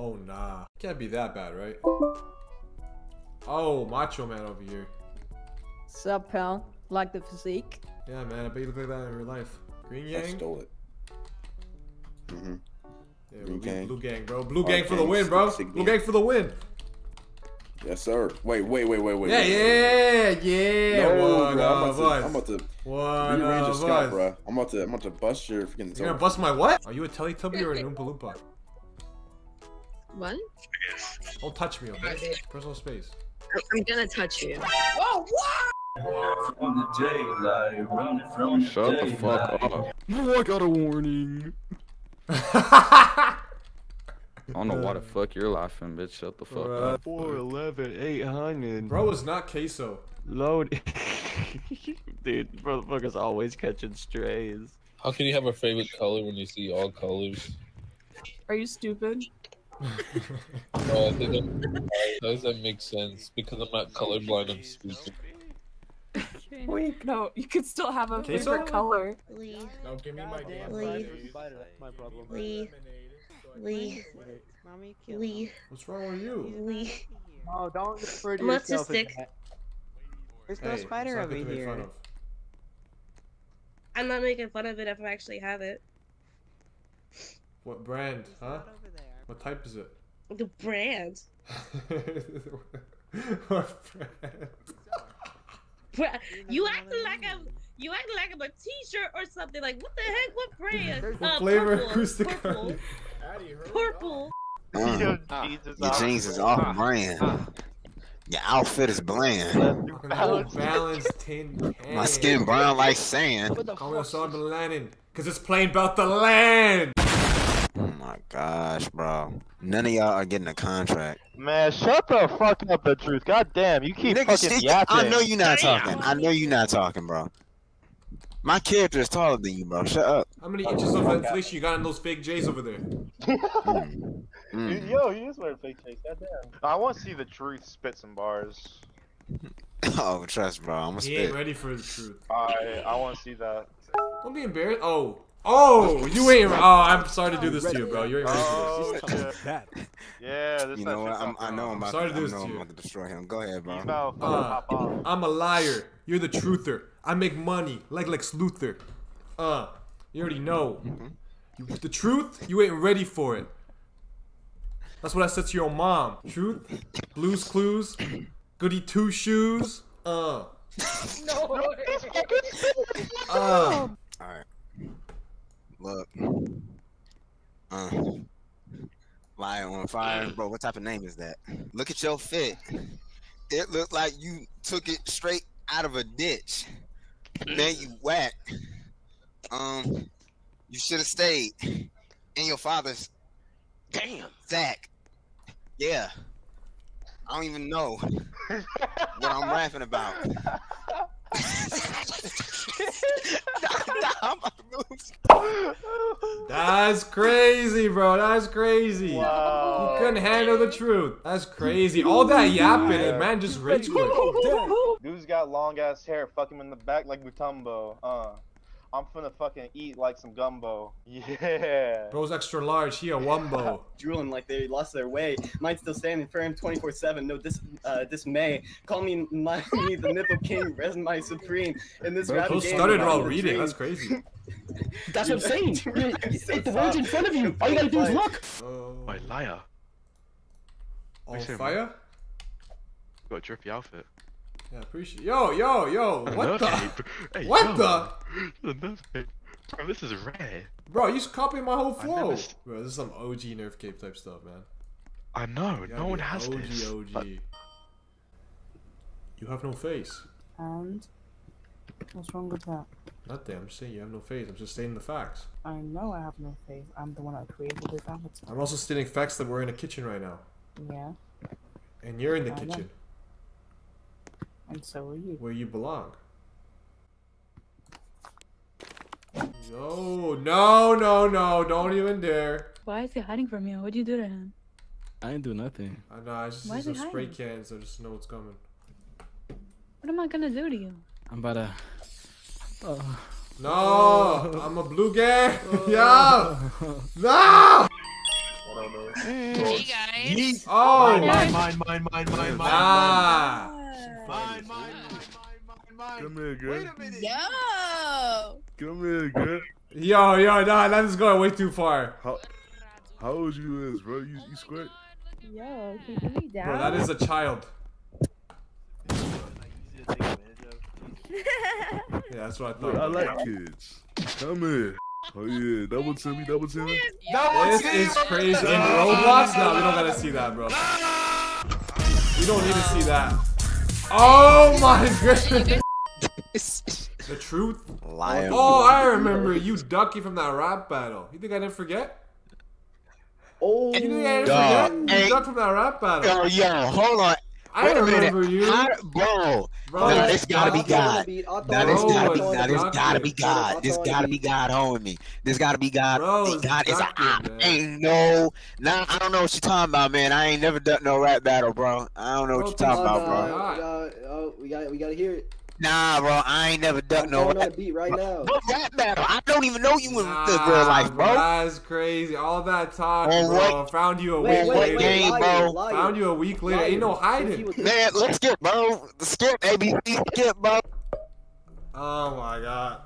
Oh nah. Can't be that bad, right? Oh, Macho Man over here. Sup, pal? Like the physique? Yeah, man, I bet you look like that in real life. Green I stole it. Mm-hmm. Yeah, Blue Blue Gang. Blue Gang, bro. Blue All Gang for the win, bro. Blue gang. Gang for the win. Yes, sir. Wait, wait, wait, wait, wait. Yeah, wait, wait. yeah, yeah. No, One bro. I'm of about, to. I'm about to One rearrange your of scalp, us. bro. I'm about to, I'm about to bust your freaking. You're gonna bust my what? Are you a Teletubby or an Oompa Loompa? What? Don't touch me, okay? Personal space. I'm gonna touch you. Oh, from the daylight, running from Shut the fuck up. Oh, I got a warning. I don't know why the fuck you're laughing, bitch. Shut the fuck Bruh. up. 411, 800. Bro it's not queso. Load. Dude, motherfucker's always catching strays. How can you have a favorite color when you see all colors? Are you stupid? Oh, I think I'm, does that make sense? Because I'm not colorblind, I'm stupid. Wait, no, you could still have a Queso? favorite color. Lee, No, give me my damn Lee, my problem. Lee, Lee, Lee, What's wrong with you? Lee. Oh, don't refer to I'm yourself as autistic. that. There's no it's spider over good fun here. of. I'm not making fun of it if I actually have it. What brand, huh? What type is it? The brand. what brand? Bra- You acting like I'm. You acting like I'm a T-shirt or something. Like what the heck? What brand? What Uh, flavor purple, acoustic purple, purple. Uh, your jeans is off brand. Your outfit is bland. Balance, balance tin can. My skin brown like sand. Call me Osama bin Laden. Cause it's playing about the land. Oh my gosh, bro. None of y'all are getting a contract. Man, shut the fuck up, the truth. God damn, you keep Nigga, fucking stick- yapping. I know you're not talking. I know you're not talking, bro. My character is taller than you, bro. Shut up. How many inches of inflation you got in those fake J's over there? Mm. Mm. Yo, he is wearing fake chase. Goddamn. I want to see the truth spit some bars. Oh, trust, bro. I'm gonna He ain't ready for the truth. I I want to see that. Don't be embarrassed. Oh. Oh, you ain't. Oh, I'm sorry to do this to you, bro. You ain't ready for Oh, this. shit. Yeah, this You that know what? shit I'm, sounds I know I'm about, Sorry to, to do I this know to I'm about to destroy him. Go ahead, bro. You about to Uh. I'm a liar. You're the truther. I make money like Lex Luthor. Uh, you already know. You, the truth, you ain't ready for it. That's what I said to your mom. Truth, Blues Clues, Goody Two Shoes. Uh. Uh. Alright. Look. Uh. Fire. Bro, what type of name is that? Look at your fit. It looked like you took it straight out of a ditch. Then you whack. Um, you should have stayed in your father's. Damn, Zach. Yeah. I don't even know what I'm rapping about. I'm about to lose. That's crazy, bro. That's crazy. Wow. You couldn't handle the truth. That's crazy. All that yapping, and man just rage quit. Dude's got long ass hair. Fuck him in the back like Mutombo. Uh, I'm finna fucking eat like some gumbo. Yeah. Bro's extra large. He a wumbo. drooling like they lost their way. Mine's still stand standing firm 24-7. No dis uh, dismay. Call me, my, me the nipple king, res my supreme. In this rap Bro game, started while reading. That's crazy. That's what I'm saying. It's the words in front of you. All you gotta do is look. Oh, My liar. on Wait, say, fire? Got a drippy outfit. Yeah, appreciate. Yo, yo, yo. What the? Hey, What yo. the? The nerf cape. Bro, this is rare. Bro, you just copying my whole I flow. Bro, this is some OG Nerf Cape type stuff, man. I know. No one has OG, this. OG. But You have no face. And what's wrong with that? Nothing. I'm just saying you have no face. I'm just stating the facts. I know I have no face. I'm the one that created this avatar. I'm also stating facts that we're in a kitchen right now, Yeah, and you're in the I know. Kitchen and so are you. where you belong. No, no, no, no! Don't even dare. Why is he hiding from you? What'd you do to him? I didn't do nothing. I know. I just Why see is spray hiding? cans. I just know what's coming. What am I gonna do to you? I'm about to. No, I'm a blue gang. Yo, no. What no, no. Hey guys. Oh, Mine, mine, mine, mine, mine, mine, mine. Ah. Mine, mine, mine, mine, Come here, girl. Yo. Come here, girl. Yo, yo, nah, that is going way too far. How, how old you is, bro? You, you squirt? Yo, can you put me down? Bro, that is a child. Yeah, that's what I Look, I like kids. Come here. Oh yeah, double Timmy, double Timmy. This is crazy. In Roblox? No, we don't gotta see that, bro. Ah! We don't need to see that. Oh my goodness. The truth? Liar. Oh, I remember you ducky from that rap battle. You think I didn't forget? Oh, You think I didn't Dog, forget? You hey. ducked from that rap battle. Yo, yo, hold on. I Wait a minute. you. How, bro, Bro, now this gotta be I'll throw in a God. beat, I'll this gotta be I'll now throw in this gotta be God. This throw in a gotta be. God holding me. This gotta be God. Bro, God is a doctor, op. Ain't no. Nah, I don't know what you're talking about, man. I ain't never done no rap battle, bro. I don't know what Bro, you're talking about, bro. no, we got, oh, we got, we gotta hear it. Nah, bro. I ain't never done I'm no throwing on a rap. beat right now. What rap battle? I don't even know you in Nah, the real life, bro. That's crazy. All that talk, On bro. Found you a Wait, week wait, later. wait, game, bro. liar. Found you a week later. Ain't no Liar. Since he hiding. Man, let's skip, bro. Skip, ABC, skip, bro. Oh my god.